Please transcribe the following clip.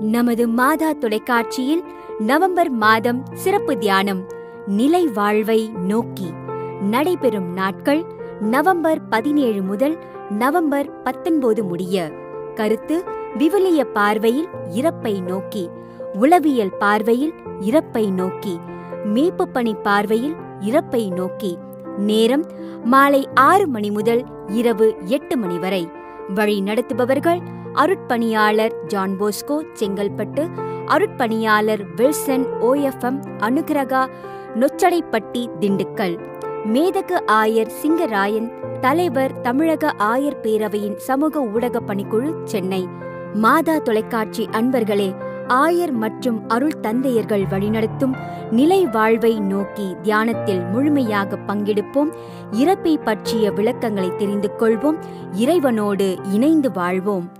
நமது மாதா தொலைக்காட்சியில் நவம்பர் மாதம் சிறப்பு தியானம் நிலை வாழ்வை நோக்கி. நடைபெறும் நாட்கள் நவம்பர் பதினேழு முதல் நவம்பர் பத்தொன்பது முடிய. கருத்து விவிலிய பார்வையில் இறப்பை நோக்கி உளவியல் பார்வையில் இறப்பை நோக்கி மீட்பு பணி பார்வையில் இறப்பை நோக்கி. நேரம் மாலை ஆறு மணி முதல் இரவு எட்டு மணி வரை. வழி நடத்துபவர்கள் அருட்பணியாளர் ஜான் போஸ்கோ செங்கல்பட்டு அருட்பணியாளர் வில்சன் ஓஎஃப்எம் அனுகிரகா நொச்சடைப்பட்டி திண்டுக்கல். மேதகு ஆயர் சிங்கராயன் தலைவர் தமிழக ஆயர் பேரவையின் சமூக ஊடக பணிக்குழு சென்னை. மாதா தொலைக்காட்சி அன்பர்களே ஆயர் மற்றும் அருள் தந்தையர்கள் வழிநடத்தும் நிலை வாழ்வை நோக்கி தியானத்தில் முழுமையாக பங்கெடுப்போம். இறப்பை பற்றிய விளக்கங்களை தெரிந்து கொள்வோம். இறைவனோடு இணைந்து வாழ்வோம்.